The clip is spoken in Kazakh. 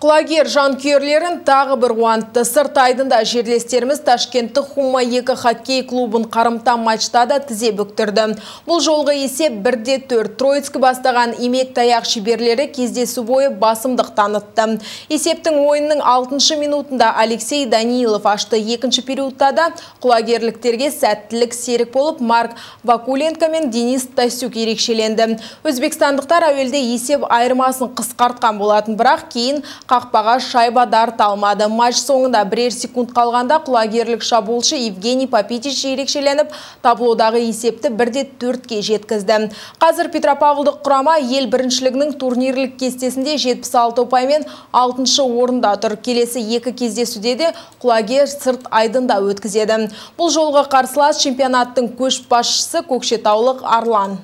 Құлагер жанкүйерлерін тағы бір қуантты. Сырт айдында жерлестеріміз Ташкенттік Хума 2 хоккей клубын қарымта матчта да тізе бүктірді. Бұл жолғы есеп 1-де 4. Троицкі бастаған имек таяқ шеберлері кездесу бойы басымдық танытты. Есептің ойынның 6 минутында Алексей Данилов ашты. Екінші периодта да құлагерліктерге сәттілік серік болып Марк Вакуленко мен Денис Тасюк ерекшеленді. Өзбекстандықтар әуелде есеп айырмасын қысқартқан болатын, бірақ кейін қақпаға шайба дарт алмады. Матч соңында бірер секунд қалғанда құлагерлік шабуылшы Евгений Папитич ерекшеленіп, таблодағы есепті бірде төртке жеткізді. Қазір Петропавлдық құрама ел біріншілігінің турнирлік кестесінде 76 ұпаймен 6 орында тұр. Келесі екі кездесуде де құлагер сырт айдында өткізеді. Бұл жолғы қарсылас чемпионаттың көш көшбасшысы көкшетаулық Арлан.